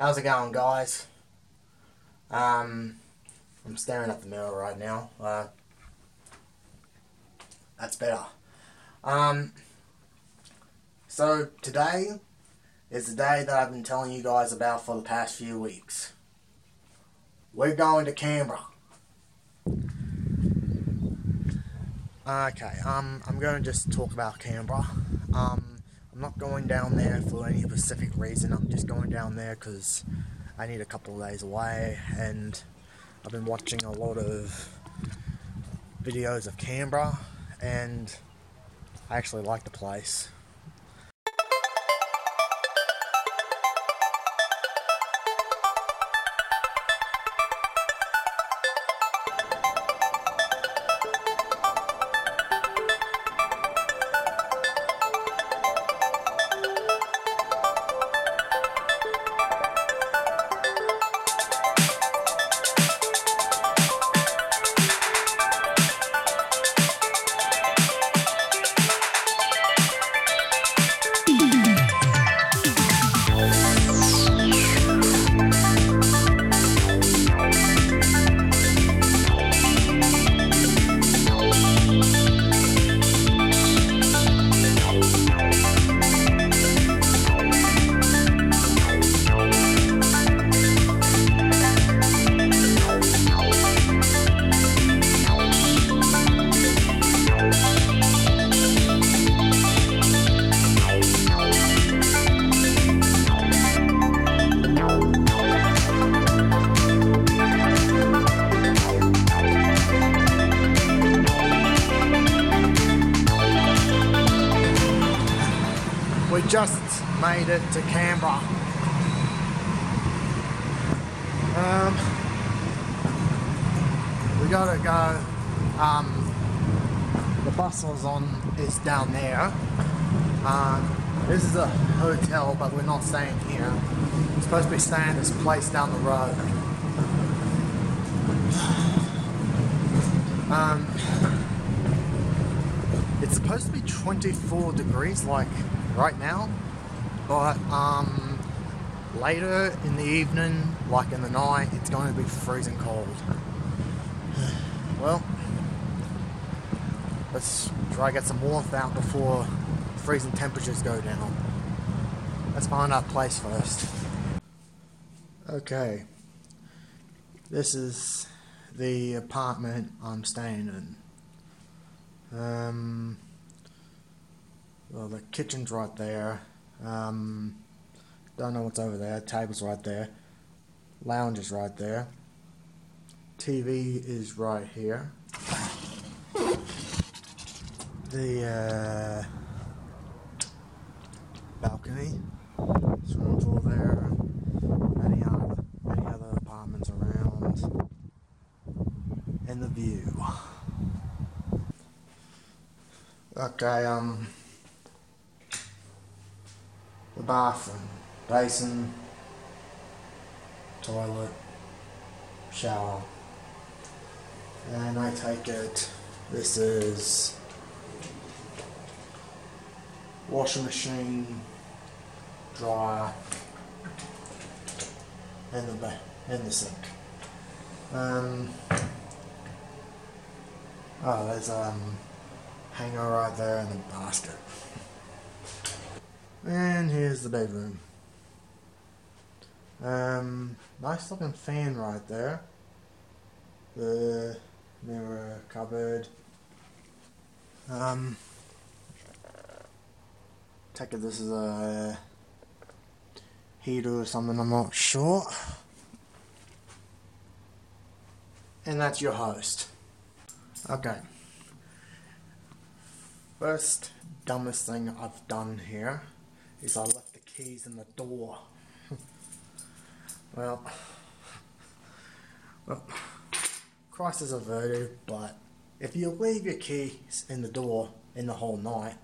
How's it going, guys? Um, I'm staring at the mirror right now. Uh, that's better. Um, so today is the day that I've been telling you guys about for the past few weeks. We're going to Canberra. Okay, um, I'm going to just talk about Canberra. Um, I'm not going down there for any specific reason. I'm just going down there because I need a couple of days away, and I've been watching a lot of videos of Canberra, and I actually like the place. Just made it to Canberra. Um, we gotta go. Um, the bus was on is down there. Um, this is a hotel, but we're not staying here. We're supposed to be staying this place down the road. Um, it's supposed to be 24 degrees like right now but um later in the evening like in the night it's going to be freezing cold. Well let's try to get some warmth out before freezing temperatures go down. Let's find our place first. Okay. This is the apartment I'm staying in. Um well, the kitchen's right there. Um, don't know what's over there. Table's right there. Lounge is right there. TV is right here. The uh, balcony, swimming pool there. Any other, any other apartments around, and the view. Okay, um the bathroom, basin, toilet, shower. And I take it this is washing machine, dryer, and the and the sink. Um, oh, there's um hanger right there and a basket. And here's the bedroom. Um, nice looking fan right there. The mirror cupboard. Um, take it this is a heater or something, I'm not sure. And that's your host. Okay. First dumbest thing I've done here is I left the keys in the door. well, well, crisis averted, but if you leave your keys in the door in the whole night,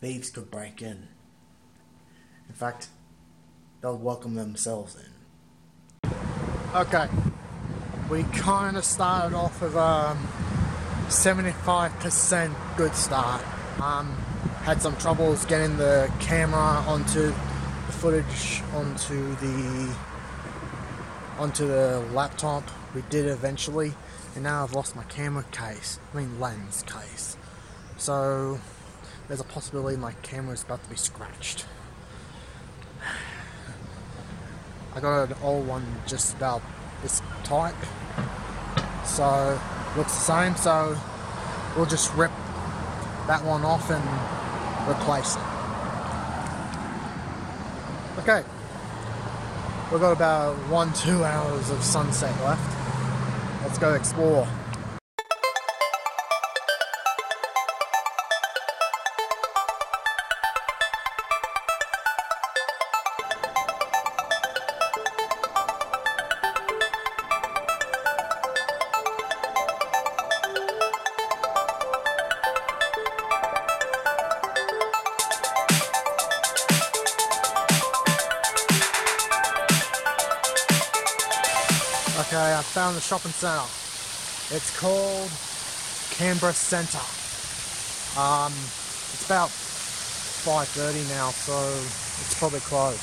thieves could break in. In fact, they'll welcome themselves in. Okay, we kind of started off with a 75% good start. Um, had some troubles getting the camera onto the footage onto the onto the laptop. We did eventually, and now I've lost my camera case. I mean lens case. So there's a possibility my camera is about to be scratched. I got an old one just about this type, so looks the same. So we'll just rip that one off and replace it. Okay. We've got about one, two hours of sunset left. Let's go explore. Okay, I found the shopping centre. It's called Canberra Centre. Um, it's about 5.30 now, so it's probably closed.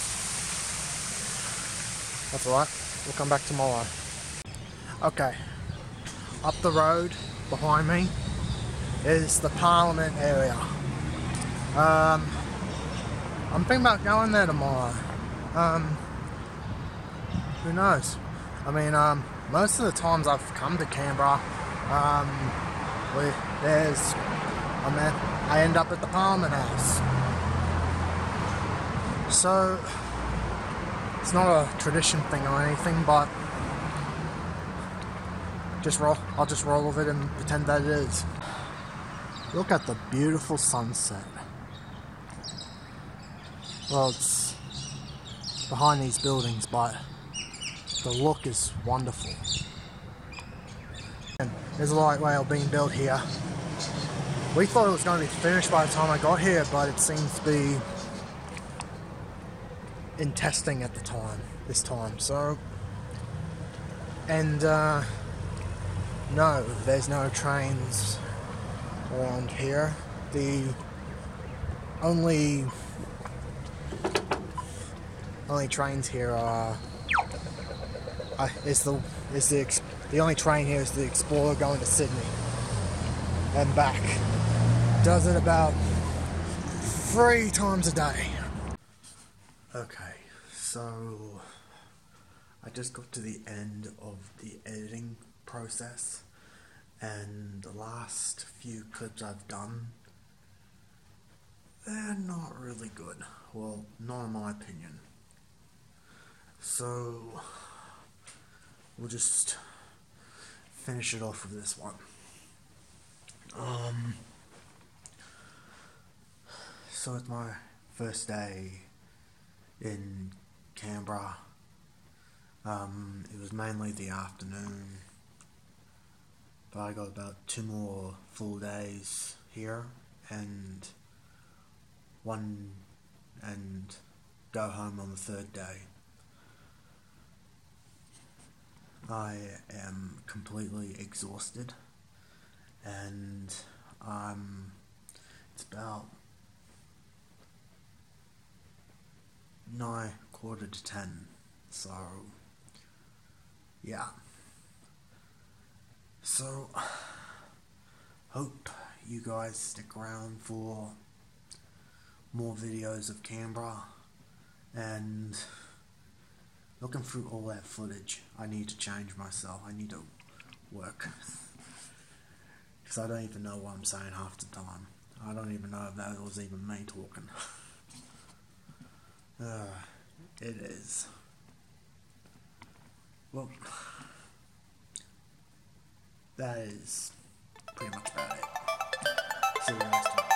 That's alright, we'll come back tomorrow. Okay, up the road behind me is the Parliament area. Um, I'm thinking about going there tomorrow. Um, who knows? I mean, um, most of the times I've come to Canberra, um, we, there's, I mean, I end up at the Parliament House. So, it's not a tradition thing or anything, but just roll, I'll just roll with it and pretend that it is. Look at the beautiful sunset. Well, it's behind these buildings, but the look is wonderful. And there's a light rail being built here. We thought it was going to be finished by the time I got here, but it seems to be in testing at the time, this time. So, and uh, no, there's no trains around here. The only only trains here are uh, is the is the the only train here is the Xplorer going to Sydney and back. Does it about three times a day. Okay, so I just got to the end of the editing process, and the last few clips I've done, they're not really good. Well, not in my opinion. So we'll just finish it off with this one. Um, so it's my first day in Canberra. Um, it was mainly the afternoon, but I got about two more full days here and one and go home on the third day. I am completely exhausted and um, it's about nine quarter to ten so yeah. So hope you guys stick around for more videos of Canberra and looking through all that footage, I need to change myself. I need to work. Because I don't even know what I'm saying half the time. I don't even know if that was even me talking. uh, it is. Well, that is pretty much about it. See you next time.